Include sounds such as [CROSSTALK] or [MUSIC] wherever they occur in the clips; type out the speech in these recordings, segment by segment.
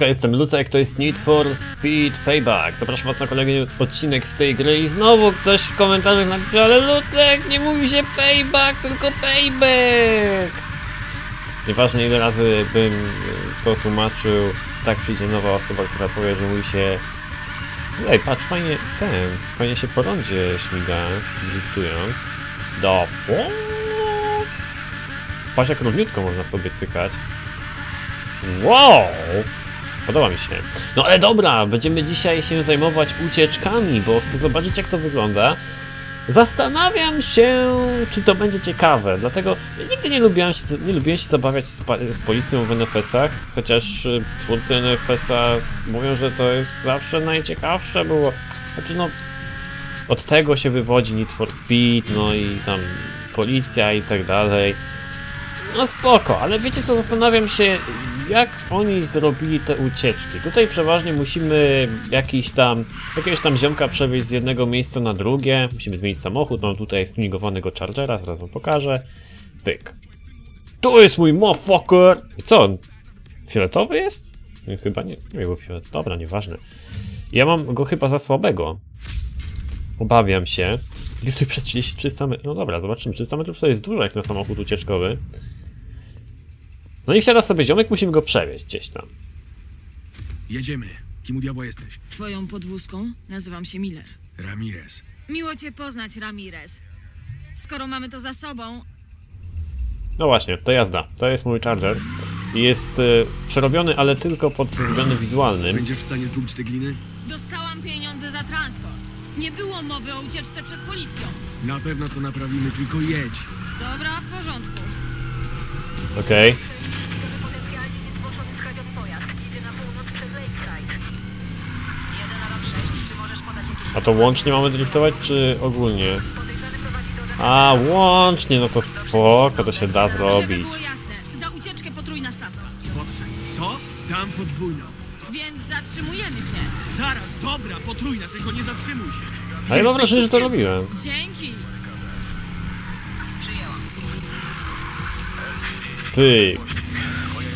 Siemanko, jestem Lucek, to jest Need for Speed Payback. Zapraszam was na kolejny odcinek z tej gry i znowu ktoś w komentarzach napisał, ale Lucek, nie mówi się Payback, tylko Payback! Nieważne ile razy bym to tłumaczył, tak przyjdzie nowa osoba, która powie, że mówi się Ej, patrz, fajnie ten, fajnie się po rondzie śmiga, driftując. Do... Patrz jak równiutko można sobie cykać. Wow! Podoba mi się. No ale dobra, będziemy dzisiaj się zajmować ucieczkami, bo chcę zobaczyć jak to wygląda. Zastanawiam się, czy to będzie ciekawe, dlatego nigdy nie lubiłem się, nie lubiłem się zabawiać z, z policją w NFS-ach, chociaż y, twórcy NFS-a mówią, że to jest zawsze najciekawsze było. Znaczy no, od tego się wywodzi Need for Speed, no i tam policja i tak dalej. No spoko, ale wiecie co, zastanawiam się, jak oni zrobili te ucieczki. Tutaj przeważnie musimy jakiś tam, jakiegoś tam ziomka przewieźć z jednego miejsca na drugie. Musimy zmienić samochód, mam tutaj stuningowanego Chargera, zaraz wam pokażę. Pyk. To jest mój motherfucker! Co on? Fioletowy jest? Chyba nie, nie był fiolet. Dobra, nieważne. Ja mam go chyba za słabego. Obawiam się. Tutaj przez 33 metrów? No dobra, zobaczymy. 300 metrów to jest dużo jak na samochód ucieczkowy. No i wsiada sobie ziomek, musimy go przewieźć gdzieś tam. Jedziemy. Kim u diabła jesteś? Twoją podwózką nazywam się Miller. Ramirez. Miło cię poznać, Ramirez. Skoro mamy to za sobą, No właśnie, to jazda. To jest mój Charger. Jest y, przerobiony, ale tylko pod względem wizualnym. Będziesz w stanie zgubić te gliny? dostałam pieniądze za transport. Nie było mowy o ucieczce przed policją. Na pewno to naprawimy, tylko jedź. Dobra, w porządku. Okej. Potencjalnie niezgłoszony skradziony pojazd. Idzie na północ przez Lakeside. 1 alarm 6. Czy możesz podać jakieś... A to łącznie mamy driftować, czy ogólnie? A, łącznie, no to spoko, to się da Żeby zrobić. było jasne, za ucieczkę potrójna stawka. Co? Dam podwójną. Więc zatrzymujemy się. Zaraz, dobra, potrójna, tylko nie zatrzymuj się. A ja mam wrażenie, że to robiłem. Dzięki. Cyk.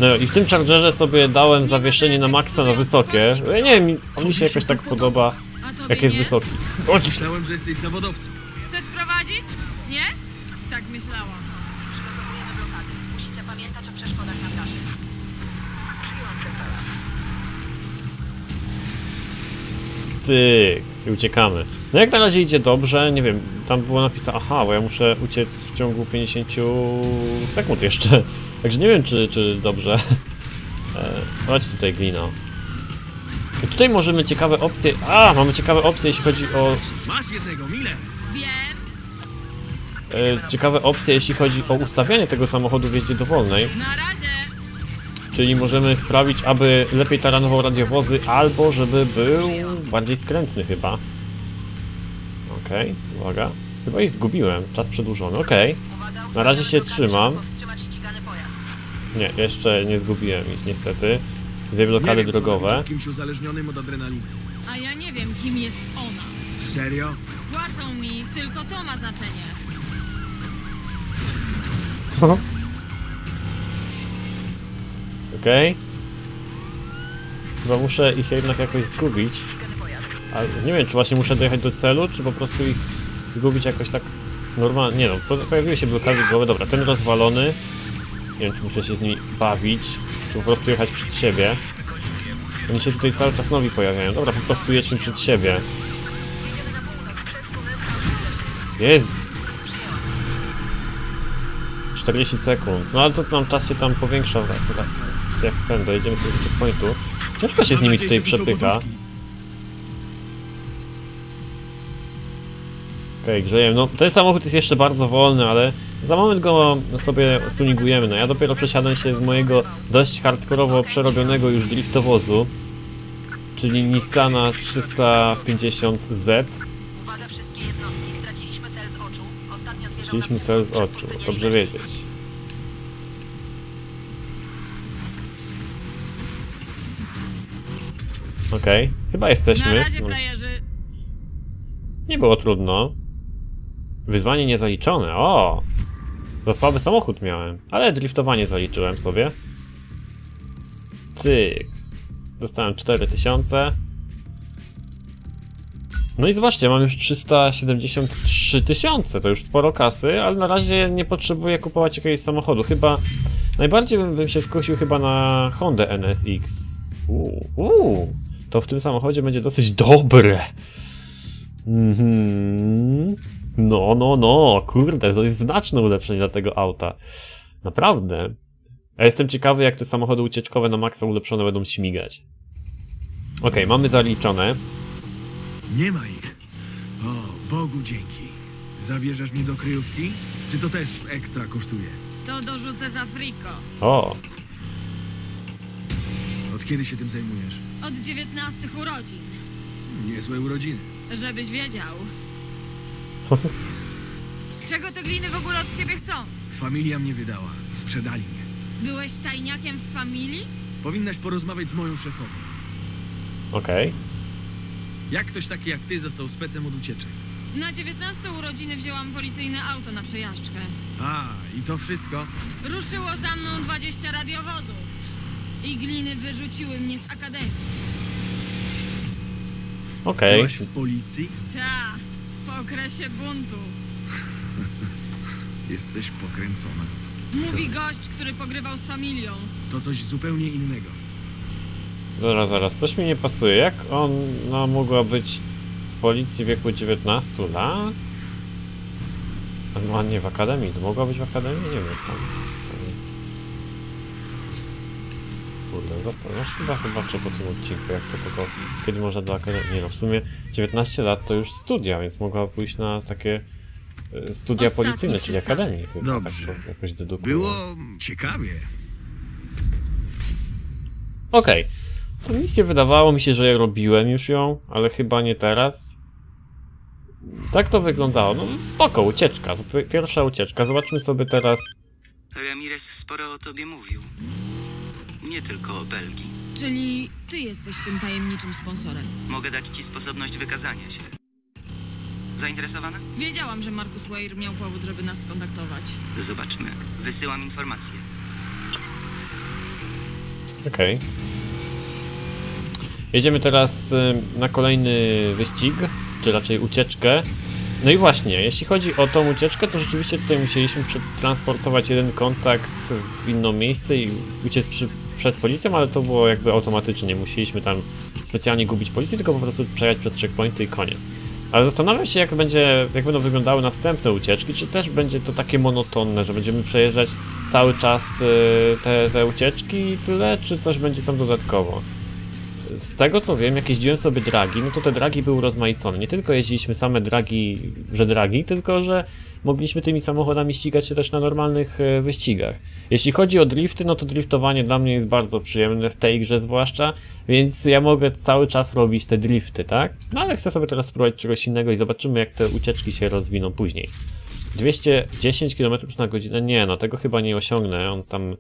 No i w tym Chargerze sobie dałem zawieszenie na maksa na wysokie. Ja nie wiem, on mi się jakoś tak podoba, jak jest nie? wysoki. Myślałem, że jesteś zawodowcem. Chcesz prowadzić? Nie? Tak myślałam. Przygotowujemy blokady. Musicie pamiętać o przeszkodach na trasie. Przyjąłem przez alarm. Cyk. I uciekamy. No jak na razie idzie dobrze, nie wiem, tam było napisane, aha, bo ja muszę uciec w ciągu 50 sekund jeszcze. Także nie wiem, czy, czy dobrze. E, chodź tutaj, glino. I tutaj możemy ciekawe opcje, a, mamy ciekawe opcje, jeśli chodzi o Masz jednego, Miller. Wiem. e, ciekawe opcje, jeśli chodzi o ustawianie tego samochodu w jeździe dowolnej. Na razie. Czyli możemy sprawić, aby lepiej taranował radiowozy, albo żeby był bardziej skrętny chyba. Okej, uwaga. Chyba ich zgubiłem. Czas przedłużony, okej. Na razie się trzymam. Powstrzymać ścigany pojazd. Nie, jeszcze nie zgubiłem ich niestety. Dwie Nie blokady wiem, drogowe. w kimś uzależnionym od adrenaliny. A ja nie wiem, kim jest ona. Serio? Płacą mi, tylko to ma znaczenie. Okej. Chyba muszę ich jednak jakoś zgubić. Ale nie wiem, czy właśnie muszę dojechać do celu, czy po prostu ich zgubić jakoś tak normalnie. Nie no, po- pojawiły się blokady drogowe. Dobra, ten rozwalony. Nie wiem, czy muszę się z nimi bawić, czy po prostu jechać przed siebie. Oni się tutaj cały czas nowi pojawiają. Dobra, po prostu jedźmy przed siebie. Jest! 40 sekund. No ale to nam czas się tam powiększa. tak, tak, Jak ten, dojedziemy sobie do checkpointu. Ciężko się z nimi tutaj przepycha. Okej, grzejemy. No, ten samochód jest jeszcze bardzo wolny, ale za moment go sobie stuningujemy. No, ja dopiero przesiadam się z mojego dość hardkorowo przerobionego już driftowozu, czyli Nissana 350Z. Uwaga wszystkie jednostki. Straciliśmy cel z oczu. Dobrze wiedzieć. Okej, chyba Na jesteśmy. Nie było trudno. Wyzwanie niezaliczone, o! Za słaby samochód miałem, ale driftowanie zaliczyłem sobie. Cyk. Dostałem 4000. No i zobaczcie, mam już 373 tysiące, to już sporo kasy, ale na razie nie potrzebuję kupować jakiegoś samochodu. Chyba najbardziej bym, bym się skusił chyba na Honda NSX. Uuu, uuu, to w tym samochodzie będzie dosyć dobre. Mhm. No, no, no, kurde, to jest znaczne ulepszenie dla tego auta. Naprawdę. Ja jestem ciekawy, jak te samochody ucieczkowe na maksa ulepszone będą śmigać. Okej, mamy zaliczone. Nie ma ich. O, Bogu dzięki. Zabierzesz mnie do kryjówki? Czy to też ekstra kosztuje? To dorzucę za friko. O, Od kiedy się tym zajmujesz? Od 19 urodzin. Niezłe urodziny. Żebyś wiedział. [LAUGHS] Czego te gliny w ogóle od ciebie chcą? Familia mnie wydała. Sprzedali mnie. Byłeś tajniakiem w familii? Powinnaś porozmawiać z moją szefową. okej. Jak ktoś taki jak ty został specem od ucieczek? Na 19 urodziny wzięłam policyjne auto na przejażdżkę. A, i to wszystko? Ruszyło za mną 20 radiowozów. I gliny wyrzuciły mnie z akademii. Okej. Byłaś w policji? Ta, w okresie buntu. [LAUGHS] Jesteś pokręcona. Mówi gość, który pogrywał z familią. To coś zupełnie innego. Zaraz, zaraz, coś mi nie pasuje. Jak ona mogła być w policji w wieku 19 lat? A nie w akademii, to mogła być w akademii? Nie wiem. Tam, tam jest. Kurde, zastanawiam się, chyba zobaczę po tym odcinku, jak to tylko, kiedy można do akademii. Nie no, w sumie 19 lat to już studia, więc mogła pójść na takie e, studia Ostatni policyjne, czyli akademii. Chyba, Dobrze. Tak jakoś dedukuję. Było ciekawie. Okej. To misję wydawało mi się, że ja robiłem już ją, ale chyba nie teraz. Tak to wyglądało. No spoko, ucieczka. Pierwsza ucieczka. Zobaczmy sobie teraz. Ramirez sporo o tobie mówił. Nie tylko o Belgii. Czyli ty jesteś tym tajemniczym sponsorem. Mogę dać ci sposobność wykazania się. Zainteresowana? Wiedziałam, że Marcus Weir miał powód, żeby nas skontaktować. Zobaczmy. Wysyłam informacje. Okej. Jedziemy teraz y, na kolejny wyścig, czy raczej ucieczkę. No i właśnie, jeśli chodzi o tą ucieczkę, to rzeczywiście tutaj musieliśmy przetransportować jeden kontakt w inne miejsce i uciec przy, przed policją, ale to było jakby automatycznie, nie musieliśmy tam specjalnie gubić policji, tylko po prostu przejechać przez checkpointy i koniec. Ale zastanawiam się, jak, będzie, jak będą wyglądały następne ucieczki, czy też będzie to takie monotonne, że będziemy przejeżdżać cały czas y, te, te ucieczki i tyle, czy coś będzie tam dodatkowo. Z tego co wiem, jak jeździłem sobie dragi, no to te dragi były rozmaicone. Nie tylko jeździliśmy same dragi, że dragi, tylko że mogliśmy tymi samochodami ścigać się też na normalnych e, wyścigach. Jeśli chodzi o drifty, no to driftowanie dla mnie jest bardzo przyjemne, w tej grze zwłaszcza, więc ja mogę cały czas robić te drifty, tak? No ale chcę sobie teraz spróbować czegoś innego i zobaczymy jak te ucieczki się rozwiną później. 210 km na godzinę? Nie, no tego chyba nie osiągnę, on tam...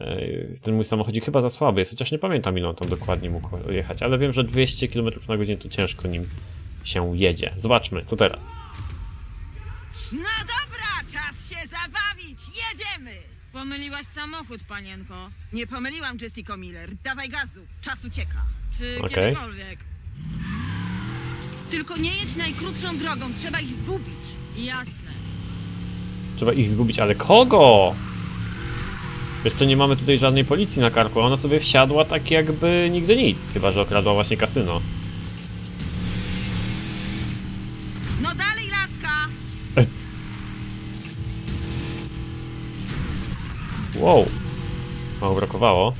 e, Ten mój samochodzik chyba za słaby jest, chociaż nie pamiętam ile on tam dokładnie mógł jechać, ale wiem, że 200 km na godzinę to ciężko nim się jedzie. Zobaczmy, co teraz. No dobra, czas się zabawić. Jedziemy! Pomyliłaś samochód, panienko. Nie pomyliłam Jessica Miller. Dawaj gazu, czas ucieka. Czy Okej. kiedykolwiek. Tylko nie jedź najkrótszą drogą, trzeba ich zgubić. Jasne. Trzeba ich zgubić, ale kogo? Jeszcze nie mamy tutaj żadnej policji na karku, a ona sobie wsiadła tak jakby nigdy nic, chyba że okradła właśnie kasyno. No dalej, Wow. Mało brakowało.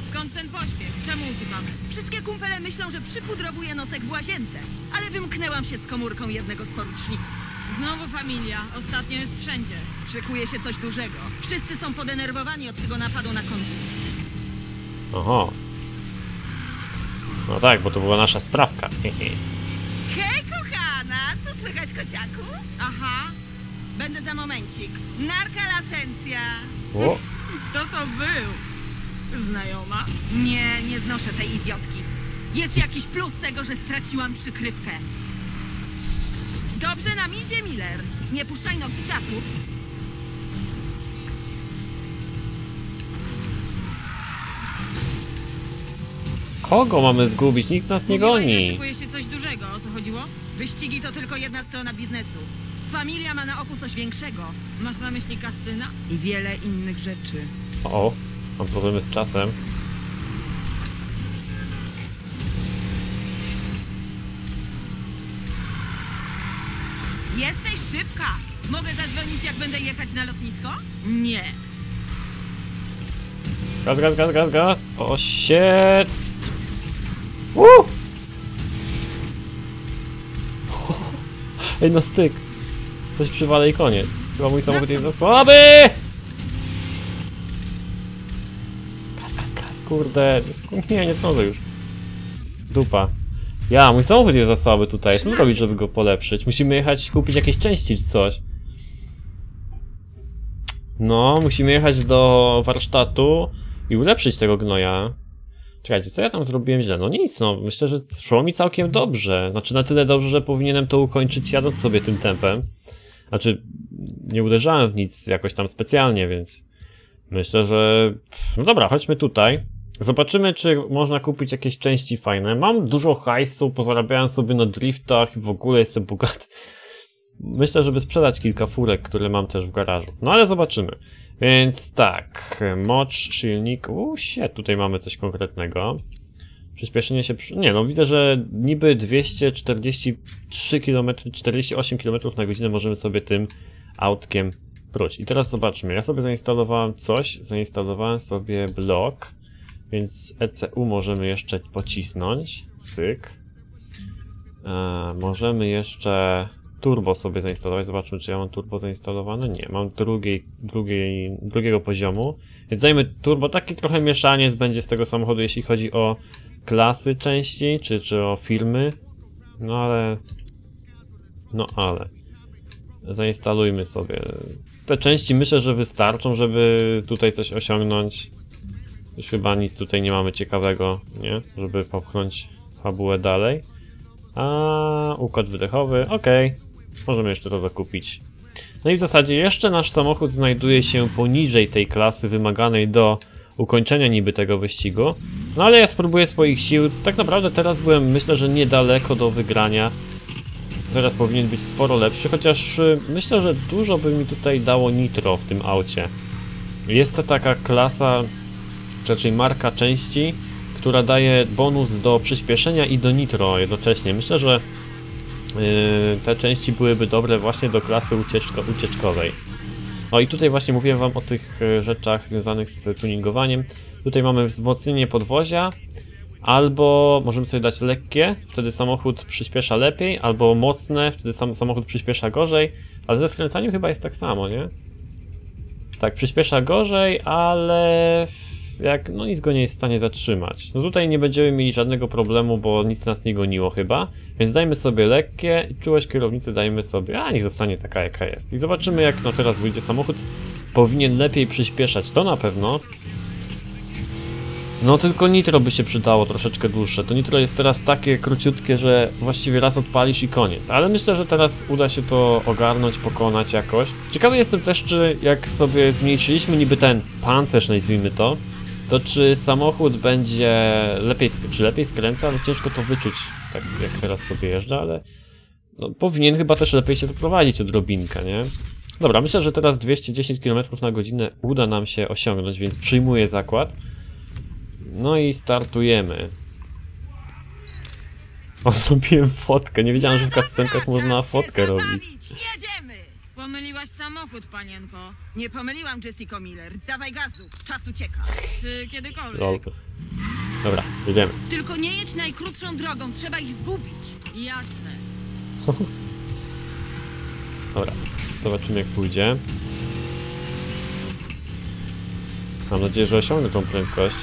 Skąd ten pośpiech? Czemu uciekamy? Wszystkie kumpele myślą, że przypudrowuję nosek w łazience, ale wymknęłam się z komórką jednego z poruczników. Znowu familia. Ostatnio jest wszędzie. Szykuje się coś dużego. Wszyscy są podenerwowani od tego napadu na konwój. Oho. No tak, bo to była nasza sprawka. [LAUGHS] Hej, kochana! Co słychać, kociaku? Aha. Będę za momencik. Narka lasencja. O, Kto to był? Znajoma? Nie, nie znoszę tej idiotki. Jest jakiś plus tego, że straciłam przykrywkę. Dobrze nam idzie, Miller. Nie puszczaj nogi z gazu. Kogo mamy zgubić? Nikt nas nie Mówiłeś, że goni. szykuje się coś dużego. O co chodziło? Wyścigi to tylko jedna strona biznesu. Familia ma na oku coś większego Masz na myśli kasyna? i wiele innych rzeczy. O, mam problemy z czasem. Jesteś szybka! Mogę zadzwonić, jak będę jechać na lotnisko? Nie. Gaz, gaz, gaz, gaz, gaz. O, shit. Woo! [LAUGHS] Ej, no styk. Coś przywalę i koniec. Chyba mój samochód jest za słaby! Gaz, gaz, gaz, kurde. Nie, nie zdążę już. Dupa. Ja, mój samochód jest za słaby tutaj. Co zrobić, żeby go polepszyć? Musimy jechać kupić jakieś części czy coś. No, musimy jechać do warsztatu i ulepszyć tego gnoja. Czekajcie, co ja tam zrobiłem źle? No nic, no, myślę, że szło mi całkiem dobrze. Znaczy na tyle dobrze, że powinienem to ukończyć jadąc sobie tym tempem. Znaczy, nie uderzałem w nic jakoś tam specjalnie, więc myślę, że... No dobra, chodźmy tutaj. Zobaczymy, czy można kupić jakieś części fajne. Mam dużo hajsu, pozarabiałem sobie na driftach i w ogóle jestem bogaty. Myślę, żeby sprzedać kilka furek, które mam też w garażu. No ale zobaczymy. Więc tak, mocz, silnik. Uuu, tutaj mamy coś konkretnego. Przyspieszenie się. Nie, no widzę, że niby 243 km, 48 km na godzinę możemy sobie tym autkiem pruć. I teraz zobaczmy. Ja sobie zainstalowałem coś. Zainstalowałem sobie blok. Więc ECU możemy jeszcze pocisnąć. Cyk. E, możemy jeszcze turbo sobie zainstalować. Zobaczmy, czy ja mam turbo zainstalowane. Nie, mam drugiej, drugiej, drugiego poziomu. Więc dajmy turbo. Taki trochę mieszaniec będzie z tego samochodu, jeśli chodzi o klasy części, czy, czy o filmy. No ale... No ale... Zainstalujmy sobie. Te części myślę, że wystarczą, żeby tutaj coś osiągnąć. Już chyba nic tutaj nie mamy ciekawego, nie? Żeby popchnąć fabułę dalej. A układ wydechowy, okej. Możemy jeszcze to dokupić. No i w zasadzie jeszcze nasz samochód znajduje się poniżej tej klasy wymaganej do ukończenia niby tego wyścigu. No ale ja spróbuję swoich sił. Tak naprawdę teraz byłem myślę, że niedaleko do wygrania. Teraz powinien być sporo lepszy, chociaż y, myślę, że dużo by mi tutaj dało nitro w tym aucie. Jest to taka klasa, raczej marka części, która daje bonus do przyspieszenia i do nitro jednocześnie. Myślę, że yy, te części byłyby dobre właśnie do klasy ucieczko, ucieczkowej. No i tutaj właśnie mówiłem wam o tych e, rzeczach związanych z tuningowaniem. Tutaj mamy wzmocnienie podwozia, albo możemy sobie dać lekkie, wtedy samochód przyspiesza lepiej, albo mocne, wtedy sam samochód przyspiesza gorzej, ale ze skręcaniem chyba jest tak samo, nie? Tak, przyspiesza gorzej, ale jak no nic go nie jest w stanie zatrzymać. No tutaj nie będziemy mieli żadnego problemu, bo nic nas nie goniło chyba, więc dajmy sobie lekkie i czułość kierownicy dajmy sobie, a niech zostanie taka jaka jest. I zobaczymy jak no teraz wyjdzie samochód. Powinien lepiej przyspieszać, to na pewno. No tylko nitro by się przydało troszeczkę dłuższe. To nitro jest teraz takie króciutkie, że właściwie raz odpalisz i koniec. Ale myślę, że teraz uda się to ogarnąć, pokonać jakoś. Ciekawy jestem też, czy jak sobie zmniejszyliśmy niby ten pancerz, nazwijmy to, to czy samochód będzie lepiej, czy lepiej skręca, no ciężko to wyczuć, tak jak teraz sobie jeżdżę, ale no, powinien chyba też lepiej się doprowadzić odrobinkę, nie? Dobra, myślę, że teraz 210 km na godzinę uda nam się osiągnąć, więc przyjmuję zakład. No i startujemy. O, [LAUGHS] zrobiłem fotkę, nie wiedziałem, że w cutscenkach można fotkę robić. Jedziemy! Pomyliłaś samochód, panienko. Nie pomyliłam Jessica Miller. Dawaj gazu, czas ucieka. Czy kiedykolwiek. Lol. Dobra, jedziemy. Tylko nie jedź najkrótszą drogą, trzeba ich zgubić. Jasne. [LAUGHS] Dobra, zobaczymy jak pójdzie. Mam nadzieję, że osiągnę tą prędkość.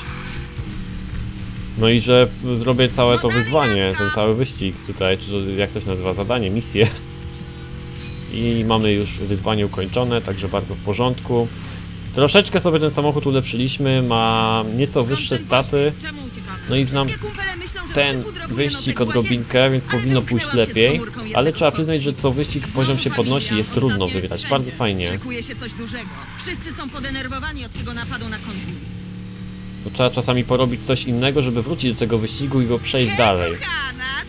No i że zrobię całe to wyzwanie, ten cały wyścig tutaj, czy jak to się nazywa, zadanie, misję. I mamy już wyzwanie ukończone, także bardzo w porządku. Troszeczkę sobie ten samochód ulepszyliśmy, ma nieco wyższe staty. No i znam ten wyścig odrobinkę, więc powinno pójść lepiej. Ale trzeba przyznać, że co wyścig poziom się podnosi, jest trudno wygrać. Bardzo fajnie. Szykuje się coś dużego. Wszyscy są podenerwowani od tego napadu na konwój. Bo trzeba czasami porobić coś innego, żeby wrócić do tego wyścigu i go przejść dalej.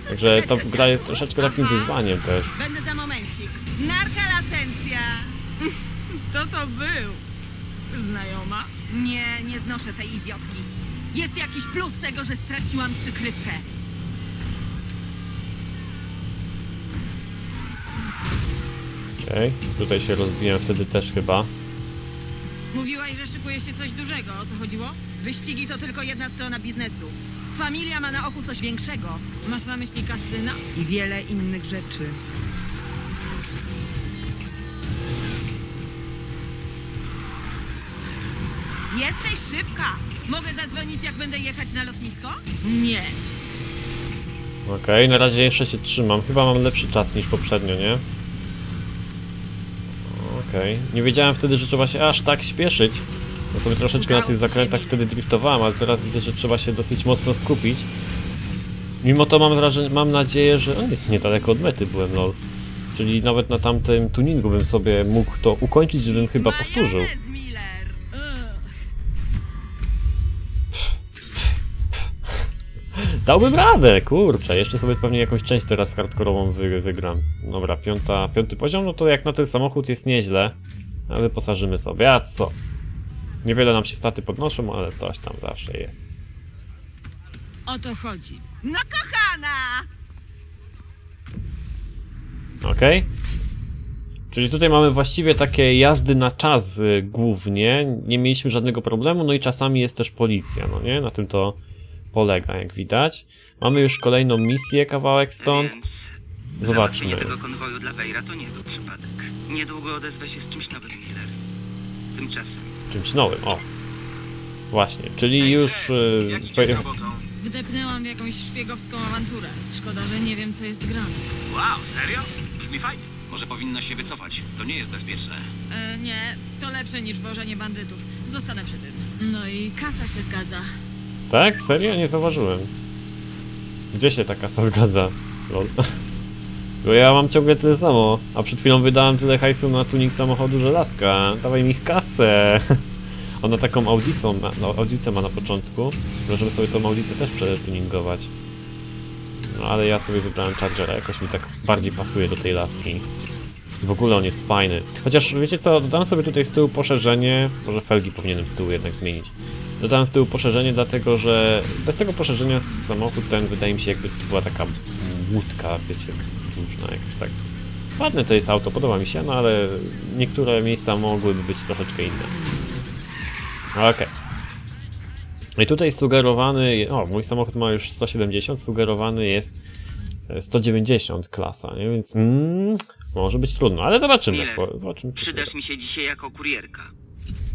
Także ta kociaku? gra jest troszeczkę takim wyzwaniem też. Będę za momencik. Narka lasencja. [LAUGHS] To to był. Znajoma? Nie, nie znoszę tej idiotki. Jest jakiś plus tego, że straciłam przykrywkę. Okej, tutaj się rozbiłem wtedy też chyba. Mówiłaś, że szykuje się coś dużego. O co chodziło? Wyścigi to tylko jedna strona biznesu. Familia ma na oku coś większego Masz na myśli kasyna? i wiele innych rzeczy. Jesteś szybka! Mogę zadzwonić, jak będę jechać na lotnisko? Nie. Okej, na razie jeszcze się trzymam. Chyba mam lepszy czas niż poprzednio, nie? Okej. Nie wiedziałem wtedy, że trzeba się aż tak śpieszyć. Ja sobie troszeczkę na tych zakrętach wtedy driftowałem, ale teraz widzę, że trzeba się dosyć mocno skupić. Mimo to mam wrażenie, mam nadzieję, że on jest niedaleko od mety byłem, lol. Czyli nawet na tamtym tuningu bym sobie mógł to ukończyć, żebym chyba powtórzył. Dałbym radę, kurczę. Jeszcze sobie pewnie jakąś część teraz hardkorową wy, wygram. Dobra, piąta, piąty poziom, no to jak na ten samochód jest nieźle. A wyposażymy sobie, a co? Niewiele nam się staty podnoszą, ale coś tam zawsze jest. O to chodzi. No kochana! Okej? Czyli tutaj mamy właściwie takie jazdy na czas y, głównie. Nie mieliśmy żadnego problemu, no i czasami jest też policja, no nie? Na tym to polega, jak widać. Mamy już kolejną misję, kawałek stąd. Zobaczmy. tego konwoju dla Wejra to nie był przypadek. Niedługo odezwę się z czymś nowym, Miller. Tymczasem czymś nowym. O. Właśnie, czyli już. y, poje- Wdepnęłam w jakąś szpiegowską awanturę. Szkoda, że nie wiem, co jest grane. Wow, serio? Brzmi fajnie. Może powinna się wycofać. To nie jest bezpieczne. E, nie, to lepsze niż wożenie bandytów. Zostanę przy tym. No i kasa się zgadza. Tak? Serio? Nie zauważyłem. Gdzie się ta kasa zgadza? Lol. Bo ja mam ciągle tyle samo, a przed chwilą wydałem tyle hajsu na tuning samochodu, że laska. Dawaj mi ich kasę. [LAUGHS] Ona taką audicą, ma, no, audicę ma na początku. Możemy sobie tą audicę też przetuningować. No ale ja sobie wybrałem Chargera, jakoś mi tak bardziej pasuje do tej laski. W ogóle on jest fajny. Chociaż wiecie co, dodam sobie tutaj z tyłu poszerzenie. Może felgi powinienem z tyłu jednak zmienić. Dodałem z tyłu poszerzenie, dlatego że bez tego poszerzenia samochód ten wydaje mi się jakby to była taka łódka, wiecie, jakoś tak. Ładne to jest auto, podoba mi się, no ale niektóre miejsca mogłyby być troszeczkę inne. Okej. I tutaj sugerowany, o mój samochód ma już 170, sugerowany jest e, 190 klasa, nie? więc mm, może być trudno, ale zobaczymy. Miller, zobaczymy przydasz mi się dzisiaj jako kurierka.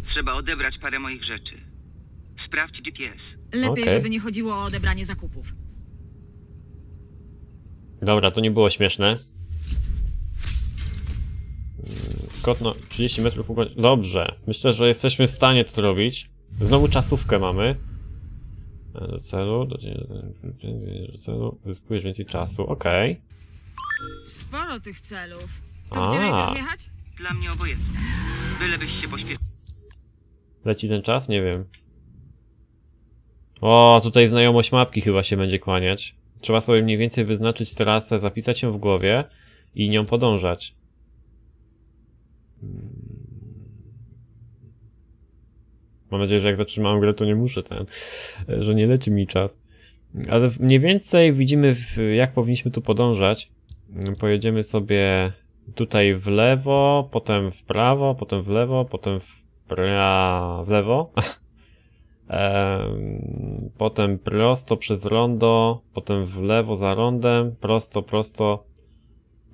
Trzeba odebrać parę moich rzeczy. Sprawdź GPS. Lepiej, Okej. żeby nie chodziło o odebranie zakupów. Dobra, to nie było śmieszne. Mm, Scott, no 30 metrów ukoń... Dobrze, myślę, że jesteśmy w stanie to zrobić. Znowu czasówkę mamy. Do celu, do, do celu, zyskujesz więcej czasu, okej. Sporo tych celów. To A. gdzie najpierw jechać? Dla mnie obojętne. Bylebyś się pośpieszył. Leci ten czas? Nie wiem. O, tutaj znajomość mapki chyba się będzie kłaniać. Trzeba sobie mniej więcej wyznaczyć trasę, zapisać ją w głowie i nią podążać. Mam nadzieję, że jak zatrzymałem grę, to nie muszę ten, że nie leci mi czas. Ale mniej więcej widzimy, jak powinniśmy tu podążać. Pojedziemy sobie tutaj w lewo, potem w prawo, potem w lewo, potem w, pra... w lewo. [LAUGHS] Em, potem prosto przez rondo, potem w lewo za rondem, prosto, prosto.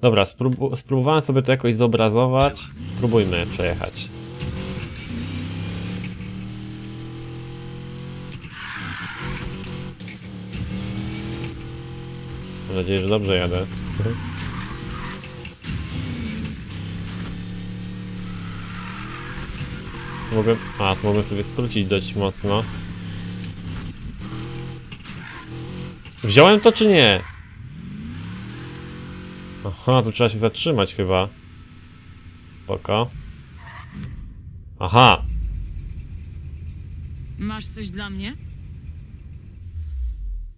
Dobra, sprób spróbowałem sobie to jakoś zobrazować. Próbujmy przejechać. Mam nadzieję, że dobrze jadę. Mogę... A, tu mogę sobie skrócić dość mocno. Wziąłem to czy nie? Aha, tu trzeba się zatrzymać chyba. Spoko. Aha, Masz coś dla mnie?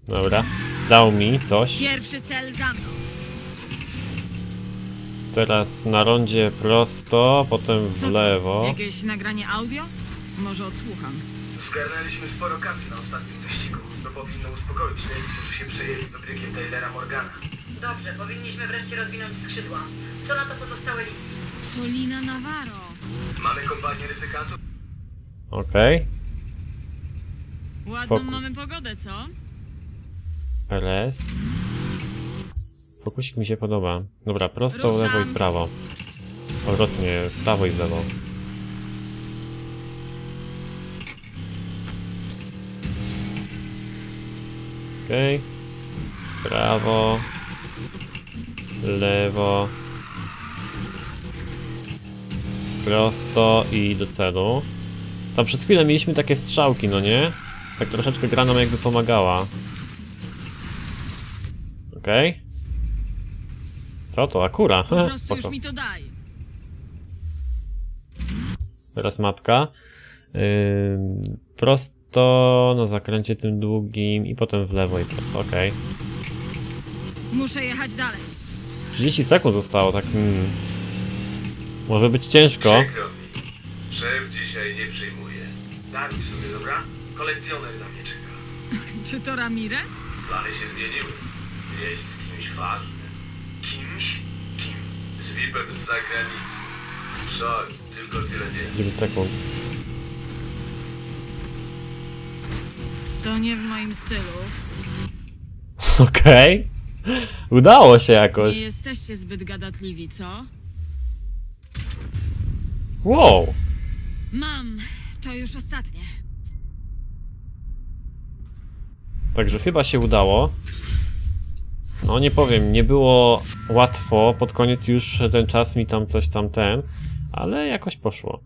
Dobra. Dał mi coś. Pierwszy cel za mną. Teraz na rondzie prosto, potem w Co to? lewo. Jakieś nagranie audio? Może odsłucham. Zgarnęliśmy sporo kasy na ostatnim wyścigu. To powinno uspokoić tych, którzy się przejęli dobrykiem Taylora Morgana. Dobrze, powinniśmy wreszcie rozwinąć skrzydła. Co na to pozostałe linii? To Lina Navarro. Mamy kompanię ryzykantów? Okej. Ładną Fokus. mamy pogodę, co? LS. Fokusik mi się podoba. Dobra, prosto, Ruszam. lewo i prawo. Odwrotnie, w prawo i w lewo. Okej. Prawo. Lewo. Prosto i do celu. Tam przez chwilę mieliśmy takie strzałki, no nie? Tak troszeczkę gra nam jakby pomagała. Okej. Co to? Akura. Po prostu już Spoko. mi to daj. Teraz mapka. Ym, prosto na zakręcie tym długim i potem w lewo i prosto, okej. Muszę jechać dalej. 30 sekund zostało, tak hmm. Może być ciężko. Przykro mi. Szef dzisiaj nie przyjmuje. Daruj sobie, dobra? Kolekcjoner na mnie czeka. [LAUGHS] Czy to Ramirez? Plany się zmieniły. Jest z kimś ważnym. VIP-em z zagranicy. Sorry, tylko tyle wiem. 9 sekund. To nie w moim stylu. Okej. Udało się jakoś. Nie jesteście zbyt gadatliwi, co? Wow. Mam. To już ostatnie. Także chyba się udało. No nie powiem, nie było łatwo. Pod koniec już ten czas mi tam coś tam ten, ale jakoś poszło.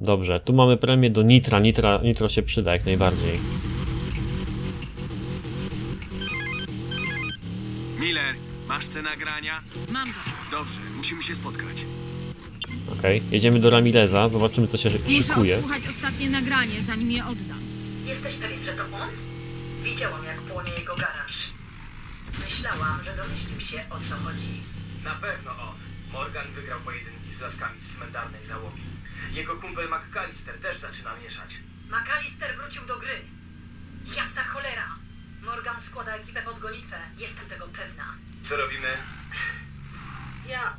Dobrze, tu mamy premię do Nitra. Nitra nitro się przyda jak najbardziej. Miller, masz te nagrania? Mam to. Dobrze, musimy się spotkać. Okej, jedziemy do Ramireza, zobaczymy co się Muszę szykuje. odsłuchać ostatnie nagranie, zanim je oddam. Jesteś pewien, że to on? Widziałam, jak płonie jego garaż. Myślałam, że domyślił się, o co chodzi. Na pewno on. Morgan wygrał pojedynki z laskami z cmentarnej załogi. Jego kumpel McCallister też zaczyna mieszać. McAllister wrócił do gry. Jasna cholera. Morgan składa ekipę pod gonitwę. Jestem tego pewna. Co robimy? Ja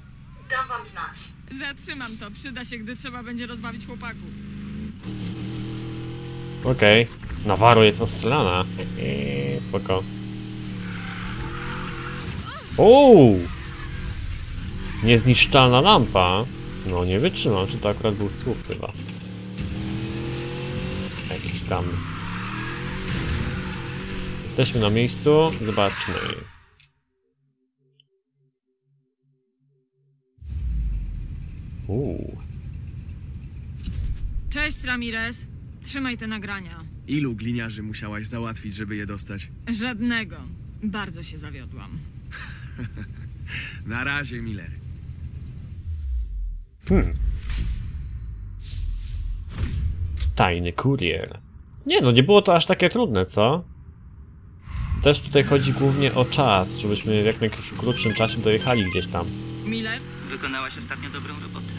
dam wam znać. Zatrzymam to. Przyda się, gdy trzeba będzie rozbawić chłopaków. Okej. Navarro jest ostrzelana. Eee, Spoko. Uuu! Niezniszczalna lampa. No nie wytrzymam, czy to akurat był słup chyba. Jakiś tam. Jesteśmy na miejscu, zobaczmy. Uuu. Cześć, Ramirez. Trzymaj te nagrania. Ilu gliniarzy musiałaś załatwić, żeby je dostać? Żadnego. Bardzo się zawiodłam. [LAUGHS] Na razie, Miller. Hmm. Tajny kurier. Nie no, nie było to aż takie trudne, co? Też tutaj chodzi głównie o czas, żebyśmy w jak najkrótszym czasie dojechali gdzieś tam. Miller, Wykonałaś ostatnio dobrą robotę.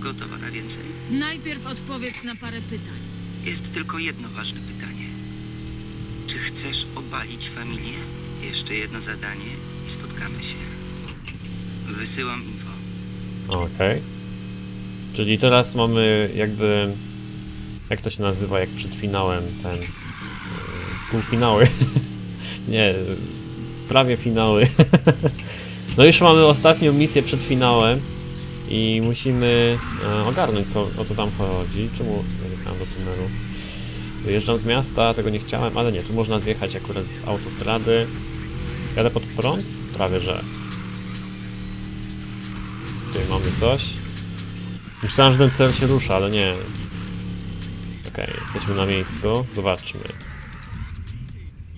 Gotowa na więcej? najpierw odpowiedz na parę pytań. Jest tylko jedno ważne pytanie. Czy chcesz obalić familię? Jeszcze jedno zadanie spotkamy się. Wysyłam info. Okej. Czyli teraz mamy jakby... Jak to się nazywa, jak przed finałem, ten... Yy, półfinały. [LAUGHS] Nie, prawie finały. [LAUGHS] no już mamy ostatnią misję przed finałem. I musimy e, ogarnąć, co, o co tam chodzi. Czemu jechałem do tunelu? Wyjeżdżam z miasta, tego nie chciałem, ale nie, tu można zjechać akurat z autostrady. Jadę pod prąd? Prawie, że. Tutaj mamy coś. Myślałem, że ten cel się rusza, ale nie. Okej, jesteśmy na miejscu. Zobaczmy.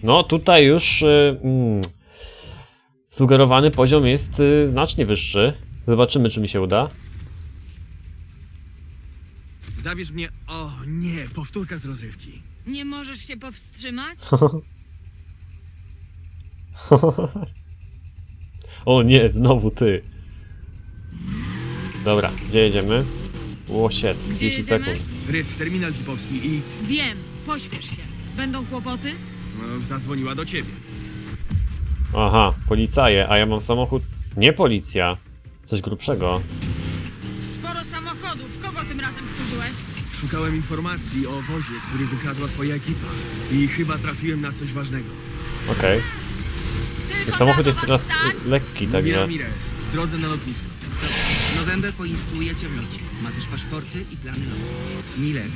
No, tutaj już y, mm, sugerowany poziom jest y, znacznie wyższy. Zobaczymy, czy mi się uda. Zabierz mnie... O nie, powtórka z rozrywki. Nie możesz się powstrzymać? [LAUGHS] [LAUGHS] O nie, znowu ty. Dobra, gdzie jedziemy? Łosiet, Gdzie 30 jedziemy? sekund. Rift, terminal Lipowski i... Wiem, pośpiesz się. Będą kłopoty? No, zadzwoniła do ciebie. Aha, policaje, a ja mam samochód... Nie policja. Coś grubszego. Sporo samochodów. Kogo tym razem wkurzyłeś? Szukałem informacji o wozie, który wykradła twoja ekipa. I chyba trafiłem na coś ważnego. Okej. Tylko Samochód jest teraz y, lekki, także... Ramirez, w drodze na lotnisko. November poinstruuje cię w locie. Ma też paszporty i plany lotu. Miller,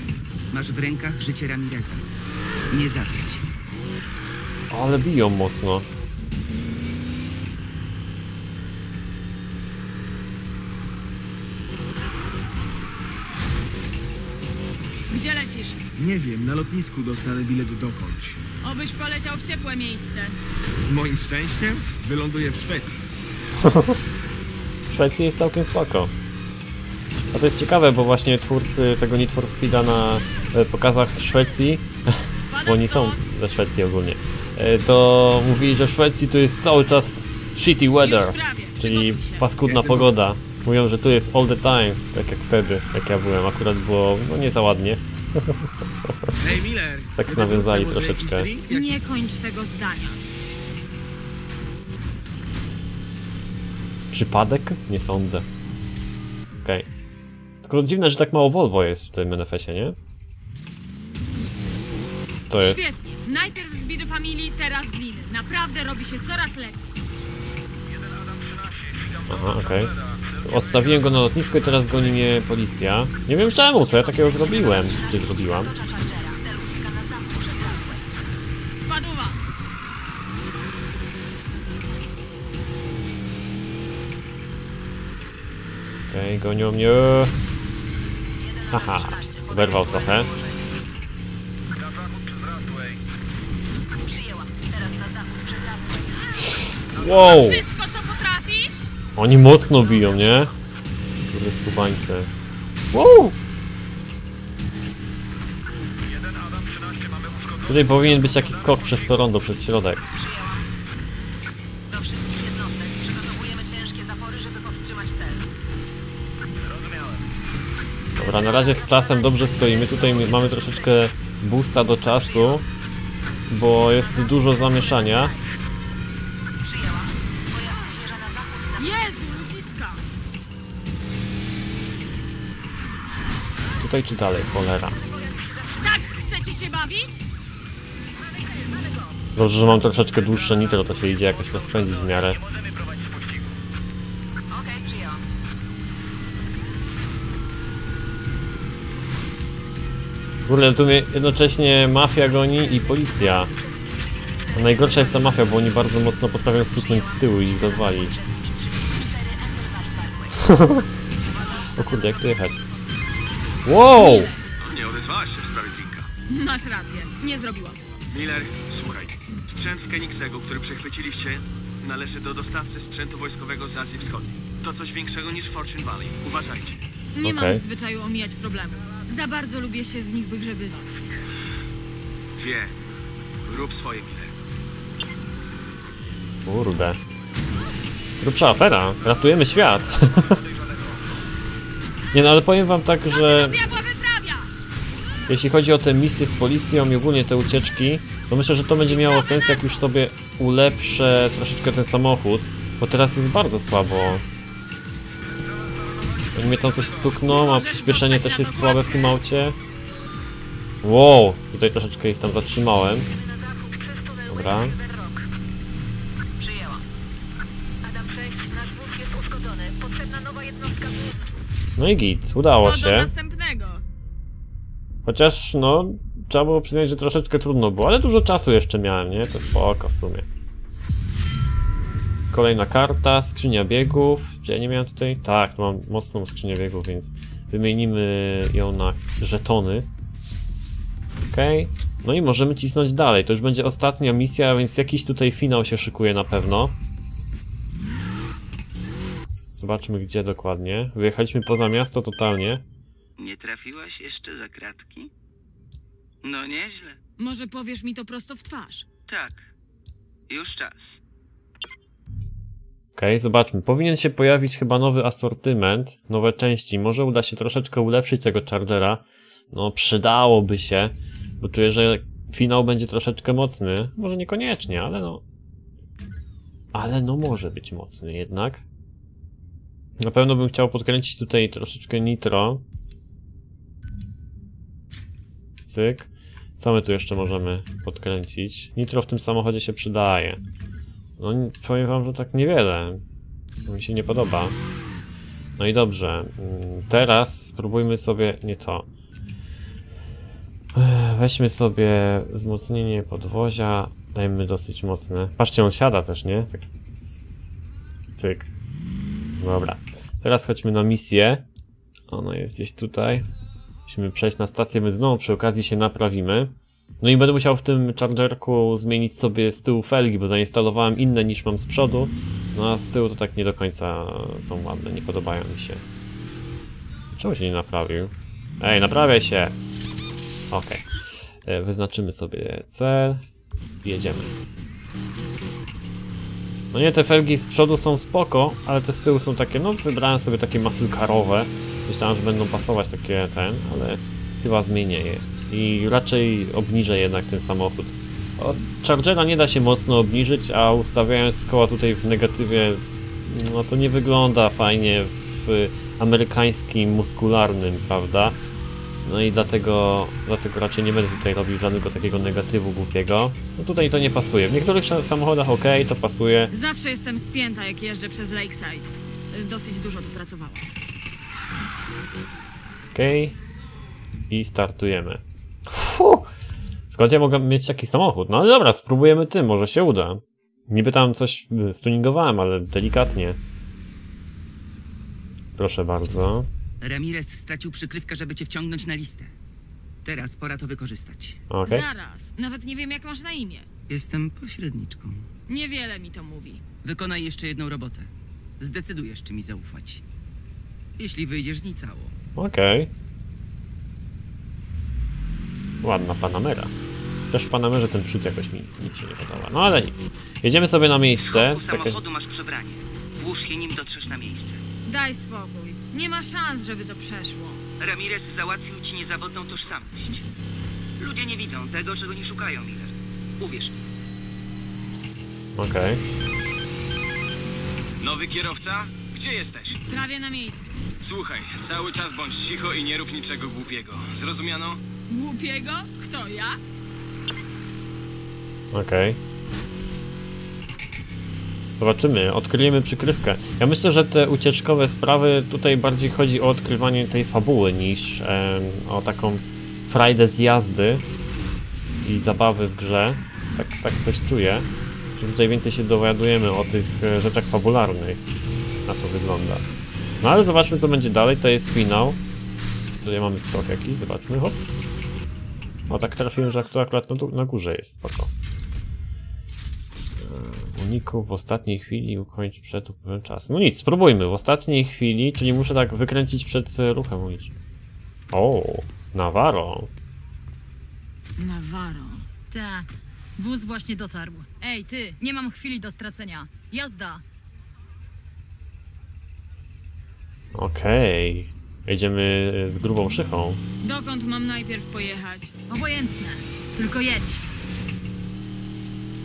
masz w rękach życie Ramireza. Nie zawiedź. Ale biją mocno. Nie wiem, na lotnisku dostanę bilet dokądś. Obyś poleciał w ciepłe miejsce. Z moim szczęściem wyląduję w Szwecji. W [LAUGHS] Szwecji jest całkiem spoko. A to jest ciekawe, bo właśnie twórcy tego Need for Speeda na e, pokazach w Szwecji, [LAUGHS] bo oni są ze Szwecji ogólnie, e, to mówili, że w Szwecji to jest cały czas shitty weather, czyli paskudna pogoda. Mówią, że tu jest all the time, tak jak wtedy, jak ja byłem. Akurat było, no nie za ładnie. [LAUGHS] Hej Miller! Tak nawiązali troszeczkę. Nie kończ tego zdania. Przypadek? Nie sądzę. Okej. Tylko dziwne, że tak mało Volvo jest w tym NFS-ie, nie? To jest. Świetnie. Najpierw zbity familii, teraz gliny. Naprawdę robi się coraz lepiej. Aha, okej. Odstawiłem go na lotnisko i teraz goni mnie policja. Nie wiem czemu, co ja takiego zrobiłem, czy zrobiłam. Okej, gonią mnie. Haha, oberwał trochę. Wow! Oni mocno biją, nie? Kurde skubańce. Wow! Tutaj powinien być jakiś skok przez to rondo, przez środek. Dobra, na razie z czasem dobrze stoimy. Tutaj mamy troszeczkę boosta do czasu, bo jest dużo zamieszania. Jezu, ludziska. Tutaj czy dalej, cholera. Tak chcecie się bawić? Dobrze, że mam troszeczkę dłuższe nitro, to się idzie jakoś rozpędzić w miarę. Kurde, tu mnie jednocześnie mafia goni i policja. A najgorsza jest ta mafia, bo oni bardzo mocno potrafią stuknąć z tyłu i ich rozwalić. [LAUGHS] o kurde, jak tu jechać? Wow! Nie odezwałaś się w sprawie. Masz rację. Nie zrobiłam. Miller, słuchaj. Sprzęt z który przechwyciliście, należy do dostawcy sprzętu wojskowego z Azji Wschodniej. To coś większego niż Fortune Valley. Uważajcie. Nie mam Okej. w zwyczaju omijać problemów. Za bardzo lubię się z nich wygrzebywać. Wie. Rób swoje, Miller. Kurde. Grubsza afera. Ratujemy świat. [LAUGHS] Nie no, ale powiem wam tak, że... Jeśli chodzi o te misje z policją i ogólnie te ucieczki, to myślę, że to będzie miało sens, jak już sobie ulepszę troszeczkę ten samochód, bo teraz jest bardzo słabo. Oni mnie tam coś stukną, a przyspieszenie też jest słabe w tym aucie. Wow, tutaj troszeczkę ich tam zatrzymałem. Dobra. No i git, udało To do się. następnego. Chociaż, no, trzeba było przyznać, że troszeczkę trudno było, ale dużo czasu jeszcze miałem, nie? To spoko w sumie. Kolejna karta, skrzynia biegów. Czy ja nie miałem tutaj? Tak, mam mocną skrzynię biegów, więc wymienimy ją na żetony. Okej. No i możemy cisnąć dalej. To już będzie ostatnia misja, więc jakiś tutaj finał się szykuje na pewno. Zobaczmy gdzie dokładnie. Wyjechaliśmy poza miasto totalnie. Nie trafiłaś jeszcze za kratki? No nieźle. Może powiesz mi to prosto w twarz? Tak. Już czas. Okej, zobaczmy. Powinien się pojawić chyba nowy asortyment, nowe części. Może uda się troszeczkę ulepszyć tego Chargera. No, przydałoby się, bo czuję, że finał będzie troszeczkę mocny. Może niekoniecznie, ale no... Ale no może być mocny jednak. Na pewno bym chciał podkręcić tutaj troszeczkę nitro. Cyk. Co my tu jeszcze możemy podkręcić? Nitro w tym samochodzie się przydaje. No powiem wam, że tak niewiele. Mi się nie podoba. No i dobrze. mm, Teraz spróbujmy sobie... nie to. Weźmy sobie wzmocnienie podwozia. Dajmy dosyć mocne. Patrzcie, on siada też, nie? Tak. Cyk. Dobra. Teraz chodźmy na misję. Ona jest gdzieś tutaj. Musimy przejść na stację, my znowu przy okazji się naprawimy. No i będę musiał w tym chargerku zmienić sobie z tyłu felgi, bo zainstalowałem inne niż mam z przodu. No a z tyłu to tak nie do końca są ładne, nie podobają mi się. Czemu się nie naprawił? Ej, naprawiaj się! Okej. E, Wyznaczymy sobie cel jedziemy. No nie, te felgi z przodu są spoko, ale te z tyłu są takie, no wybrałem sobie takie masylkarowe. Myślałem, że będą pasować takie ten, ale chyba zmienię je. I raczej obniżę jednak ten samochód. Od Chargera nie da się mocno obniżyć, a ustawiając koła tutaj w negatywie, no to nie wygląda fajnie w amerykańskim muskularnym, prawda? No i dlatego, dlatego raczej nie będę tutaj robił żadnego takiego negatywu głupiego. No tutaj to nie pasuje. W niektórych sa- samochodach ok, to pasuje. Zawsze jestem spięta, jak jeżdżę przez Lakeside. Dosyć dużo tu pracowałam. Ok. I startujemy. Fuh. Skąd ja mogę mieć taki samochód? No ale dobra, spróbujemy tym, może się uda. Niby tam coś y, stuningowałem, ale delikatnie. Proszę bardzo. Ramirez stracił przykrywkę, żeby cię wciągnąć na listę. Teraz pora to wykorzystać. Zaraz, nawet nie wiem, jak masz na imię. Jestem pośredniczką. Niewiele mi to mówi. Wykonaj jeszcze jedną robotę. Zdecydujesz, czy mi zaufać. Jeśli wyjdziesz z niej cało. Okej. Ładna Panamera. Też w Panamerze ten przód jakoś mi, mi się nie podoba. No ale nic. Jedziemy sobie na miejsce. Jest jakaś... samochodu masz przebranie. Włóż je nim dotrzesz na miejsce. Daj spokój. Nie ma szans, żeby to przeszło. Ramirez załatwił ci niezawodną tożsamość. Ludzie nie widzą tego, czego nie szukają, Miller. Uwierz mi. Okej. Nowy kierowca? Gdzie jesteś? Prawie na miejscu. Słuchaj, cały czas bądź cicho i nie rób niczego głupiego. Zrozumiano? Głupiego? Kto ja? Okej. Zobaczymy, odkryjemy przykrywkę. Ja myślę, że te ucieczkowe sprawy tutaj bardziej chodzi o odkrywanie tej fabuły niż em, o taką frajdę z jazdy i zabawy w grze. Tak, tak coś czuję, że tutaj więcej się dowiadujemy o tych e, rzeczach fabularnych. Na to wygląda. No ale zobaczmy co będzie dalej, to jest finał. Tutaj mamy skok jakiś, zobaczmy, hops. O, tak trafiłem, że akurat na, na górze jest, spoko. Uniku w ostatniej chwili ukończ przed upływem czasu. No nic, spróbujmy. W ostatniej chwili, czyli muszę tak wykręcić przed e, ruchem ulicznym. O, Navarro. Navarro. Ta. Wóz właśnie dotarł. Ej, ty, nie mam chwili do stracenia. Jazda! Okej. Jedziemy e, z grubą szychą. Dokąd mam najpierw pojechać? Obojętne. Tylko jedź.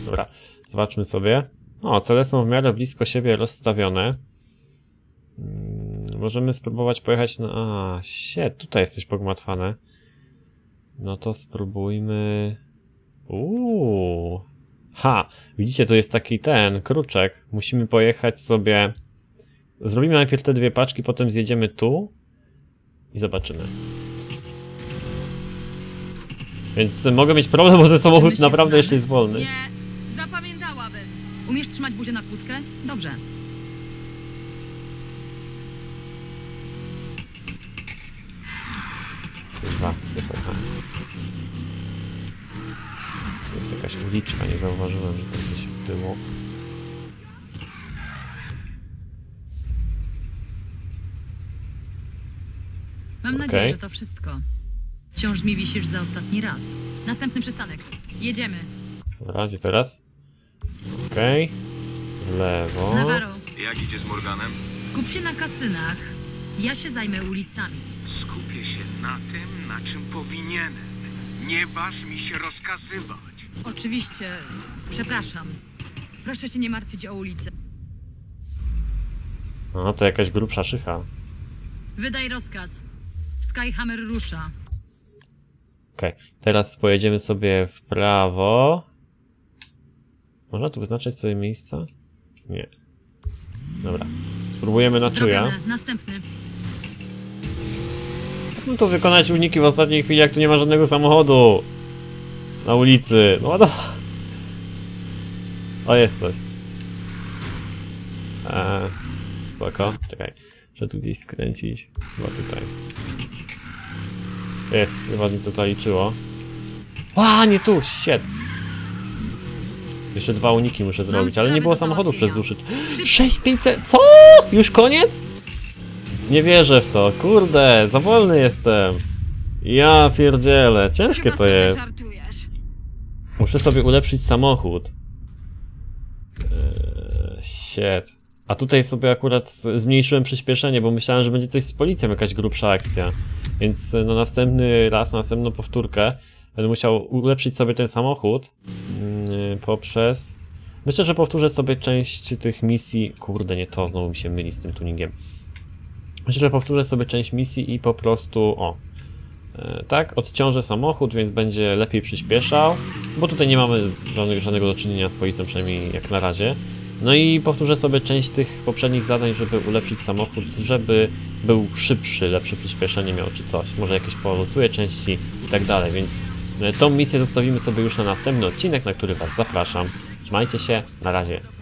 Dobra, zobaczmy sobie. O, cele są w miarę blisko siebie rozstawione. Mm, Możemy spróbować pojechać na... A, shit, tutaj jest coś pogmatwane. No to spróbujmy... Uuu. Ha, widzicie, to jest taki ten, kruczek. Musimy pojechać sobie... Zrobimy najpierw te dwie paczki, potem zjedziemy tu i zobaczymy. Więc mogę mieć problem, bo ten samochód się naprawdę jeszcze jest wolny. Umiesz trzymać buzię na kłódkę? Dobrze. Jest jakaś uliczka, nie zauważyłem, że to gdzieś było. Mam Okej. nadzieję, że to wszystko. Wciąż mi wisisz za ostatni raz. Następny przystanek. Jedziemy. Dobra, gdzie teraz? Okej. W Lewo. Navarro, Jak idzie z Morganem? skup się na kasynach. Ja się zajmę ulicami. Skupię się na tym, na czym powinienem. Nie waż mi się rozkazywać. Oczywiście, przepraszam. Proszę się nie martwić o ulicę. No, to jakaś grubsza szycha. Wydaj rozkaz. Skyhammer rusza. Okej, teraz pojedziemy sobie w prawo. Można tu wyznaczać sobie miejsca? Nie. Dobra. Spróbujemy na czuja. Następny. No to wykonać uniki w ostatniej chwili, jak tu nie ma żadnego samochodu. Na ulicy. No to... O, jest coś. Eee, spoko. Czekaj. Muszę tu gdzieś skręcić. Chyba tutaj. Jest, chyba mi to zaliczyło. Ła, nie tu, shit. Jeszcze dwa uniki muszę zrobić, ale nie było samochodów przez dłuższy... Szybko. 6500... Co? Już koniec? Nie wierzę w to, kurde, za wolny jestem. Ja pierdzielę, ciężkie Chyba to jest. żartujesz. Muszę sobie ulepszyć samochód. Eee, shit. A tutaj sobie akurat zmniejszyłem przyspieszenie, bo myślałem, że będzie coś z policją, jakaś grubsza akcja. Więc e, na następny raz, na następną powtórkę będę musiał ulepszyć sobie ten samochód mm, poprzez... Myślę, że powtórzę sobie część tych misji... Kurde, nie to, znowu mi się myli z tym tuningiem. Myślę, że powtórzę sobie część misji i po prostu... O, E, tak, odciążę samochód, więc będzie lepiej przyspieszał, bo tutaj nie mamy żadnego, żadnego do czynienia z policją, przynajmniej jak na razie. No i powtórzę sobie część tych poprzednich zadań, żeby ulepszyć samochód, żeby był szybszy, lepsze przyspieszenie miał czy coś. Może jakieś polosuję części i tak dalej, więc tą misję zostawimy sobie już na następny odcinek, na który Was zapraszam. Trzymajcie się, na razie.